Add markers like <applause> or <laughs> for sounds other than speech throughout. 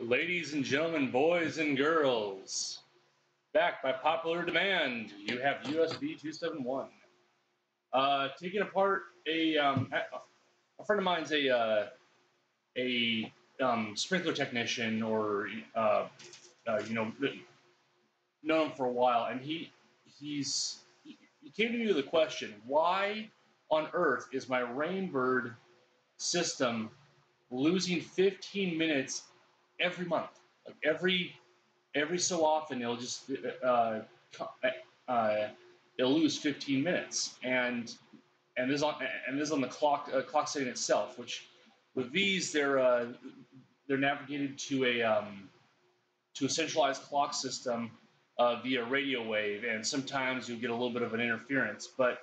Ladies and gentlemen, boys and girls, back by popular demand, you have USB 271. Uh, taking apart a, um, a friend of mine's a, uh, a um, sprinkler technician or, uh, uh you know, known him for a while, and he he's he came to me with a question: Why on earth is my Rainbird system losing 15 minutes every month. Like every every so often, it'll just uh, uh, it'll lose 15 minutes, and and this on and this on the clock uh, clock setting itself. Which with these, they're uh, they're navigated to a um, to a centralized clock system uh, via radio wave, and sometimes you'll get a little bit of an interference, but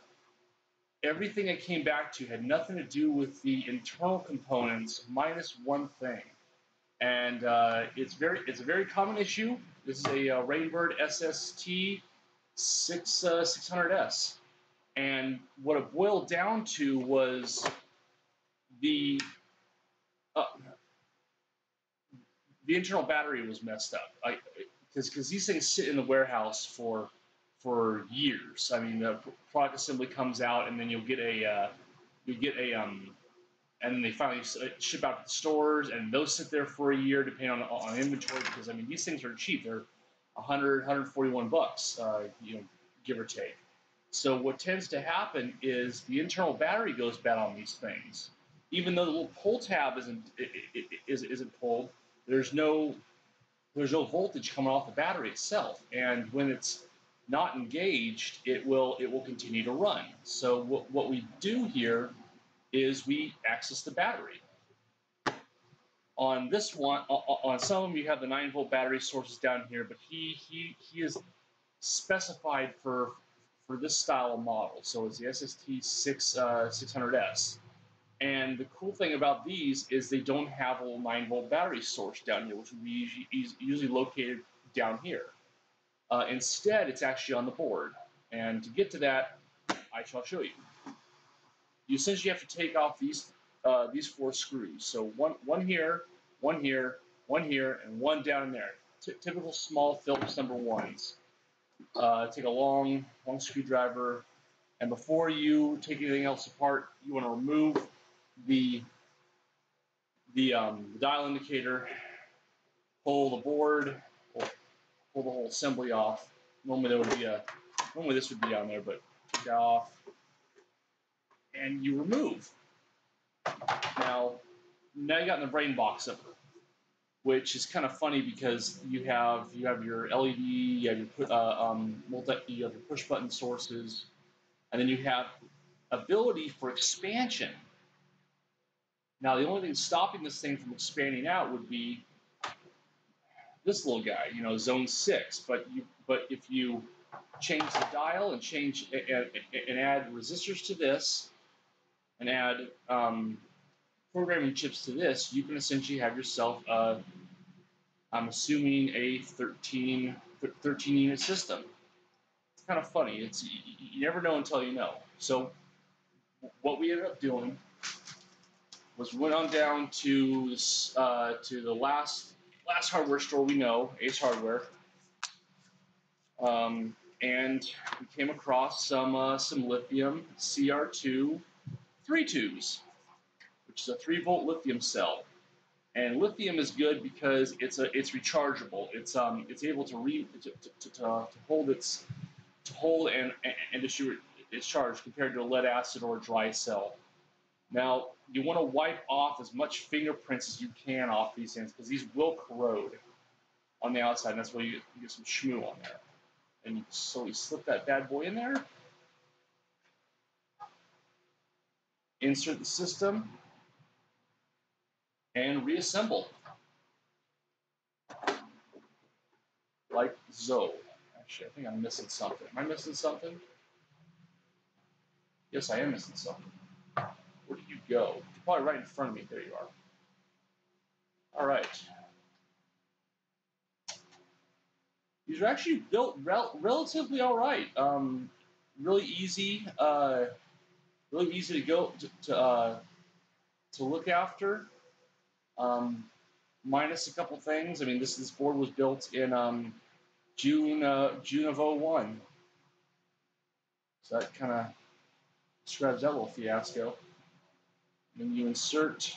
everything I came back to had nothing to do with the internal components minus one thing and uh, it's very it's a very common issue. This is a uh, Rainbird SST 6 uh, 600S, and what it boiled down to was the uh, the internal battery was messed up. I because because these things sit in the warehouse for for years. I mean, the product assembly comes out, and then you'll get a uh, you get a um, and then they finally uh, ship out to the stores, and those sit there for a year, depending on, on inventory. Because I mean, these things are cheap; they're 100, 141 bucks, uh, you know, give or take. So what tends to happen is the internal battery goes bad on these things, even though the little pull tab isn't isn't pulled. There's no there's no voltage coming off the battery itself, and when it's not engaged, it will it will continue to run. So what, what we do here is we access the battery. On this one, on some of them you have the 9 volt battery sources down here, but he he he is specified for for this style of model. So it's the SST 6 uh, 600S. And the cool thing about these is they don't have a 9 volt battery source down here, which would be usually, located down here. Uh, instead, it's actually on the board. And to get to that, I shall show you you essentially have to take off these uh, these four screws. So one one here, one here, one here, and one down in there. T typical small Phillips number ones. Uh, take a long long screwdriver, and before you take anything else apart, you want to remove the the, um, the dial indicator, pull the board, pull, pull the whole assembly off. Normally there would be a normally this would be on there, but take that off and you remove. Now, now you got in the brain box it, which is kind of funny because you have you have your LED, you have your uh, um, multi, you have your push button sources, and then you have ability for expansion. Now, the only thing stopping this thing from expanding out would be this little guy, you know, zone six. But you, but if you change the dial and change and, and add resistors to this, and add um, programming chips to this, you can essentially have yourself a, I'm assuming a 13, 13 unit system. It's kind of funny. It's you never know until you know. So what we ended up doing was we went on down to uh, to the last last hardware store we know, Ace Hardware, um, and we came across some uh, some lithium CR2 three twos, which is a three volt lithium cell. And lithium is good because it's a it's rechargeable. It's um it's able to re to, to, to, to hold its to hold and and distribute its charge compared to a lead acid or a dry cell. Now you want to wipe off as much fingerprints as you can off these things because these will corrode on the outside. And that's why you, you get some shmoo on there. And you slowly slip that bad boy in there. Insert the system, and reassemble. Like so. Actually, I think I'm missing something. Am I missing something? Yes, I am missing something. Where did you go? You're probably right in front of me. There you are. All right. These are actually built rel relatively all right. Um, really easy. Uh, really easy to go to to, uh, to look after. Um, minus a couple things. I mean, this this board was built in um, June uh, June of 01. So that kind of describes that little fiasco. Then you insert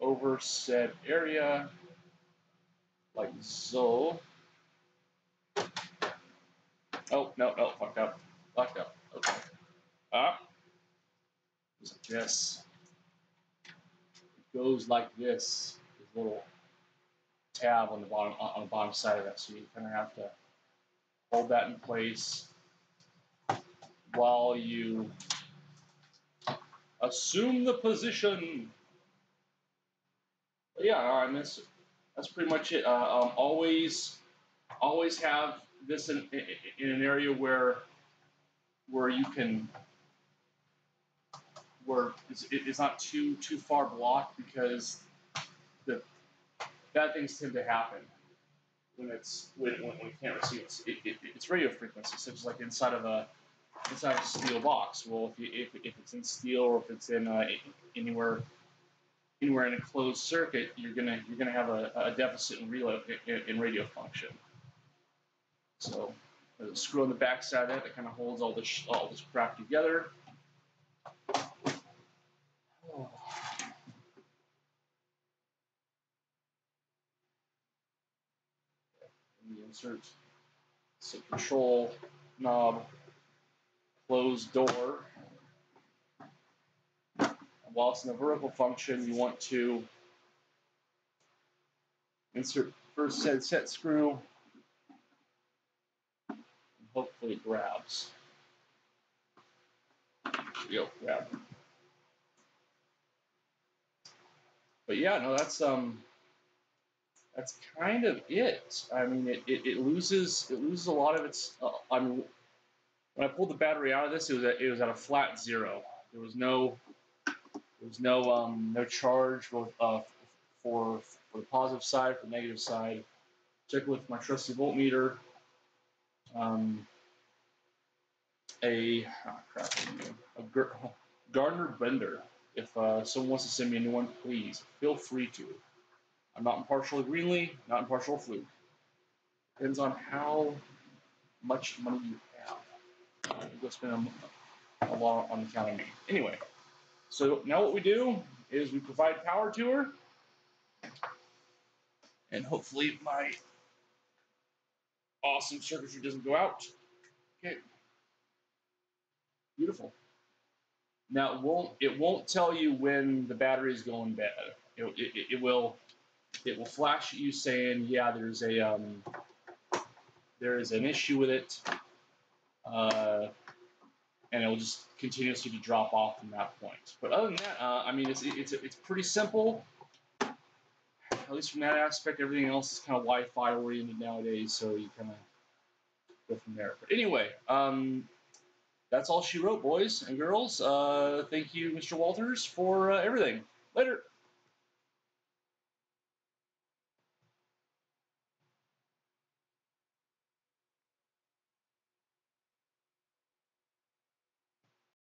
over said area like so. Oh, no, no, fucked up. Fucked up. Okay. Up. Goes like this. It goes like this. Little tab on the bottom on the bottom side of that. So you kind of have to hold that in place while you assume the position. But yeah, I mean, that's, that's pretty much it. Uh, um, always, always have this in, in, in an area where where you can where it's, it's not too too far blocked because the bad things tend to happen when it's when, when, you can't receive it, it, it, it's radio frequency, such as like inside of a inside of a steel box. Well, if you if, if it's in steel or if it's in uh, anywhere anywhere in a closed circuit, you're gonna you're gonna have a, a deficit in relay in, in radio function. So there's a screw on the back side of that that kind of holds all this all this crap together. The insert so control knob, closed door. And while it's in the vertical function, you want to insert first set set screw hopefully it grabs. Yep, grab. But yeah, no, that's um, that's kind of it. I mean, it, it, it loses it loses a lot of its. Uh, I mean, when I pulled the battery out of this, it was at, it was at a flat zero. There was no there was no um no charge for uh, for for the positive side, for the negative side. Check with my trusty voltmeter um, a oh crap, a <laughs> Gardner Bender. If uh, someone wants to send me a new one, please feel free to. I'm not impartial to Greenlee, not impartial to Fluke. Depends on how much money you have. I'm go spend a, lot on the count of me. Anyway, so now what we do is we provide power to her, and hopefully my awesome circuitry doesn't go out. Okay. Beautiful. Now it won't it won't tell you when the battery is going bad. It, it, it will it will flash at you saying, yeah, there's a um, there is an issue with it, uh, and it will just continuously to drop off from that point. But other than that, uh, I mean, it's it's it's pretty simple at least from that aspect, everything else is kind of Wi-Fi oriented nowadays, so you kind of go from there. But anyway, um, that's all she wrote, boys and girls. Uh, thank you, Mr. Walters, for uh, everything. Later.